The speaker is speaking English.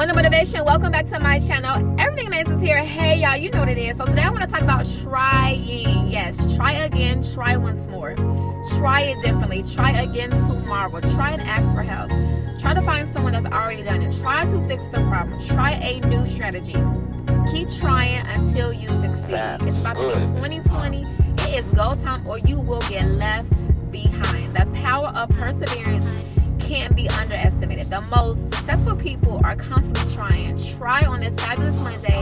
Monday Motivation, welcome back to my channel. Everything Amazyng is here. Hey y'all, you know what it is. So today I want to talk about trying. Yes, try again, try once more. Try it differently. Try again tomorrow. Try and ask for help. Try to find someone that's already done it. Try to fix the problem. Try a new strategy. Keep trying until you succeed. It's about to be 2020. It is go time or you will get left behind. The power of perseverance can't be underestimated. The most successful people are constantly trying. Try on this fabulous Monday.